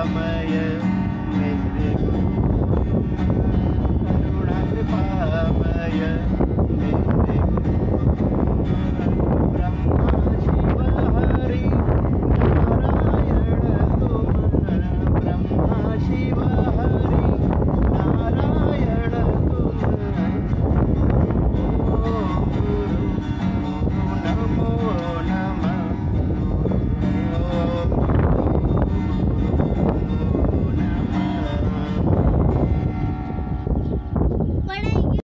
ಸಮಯ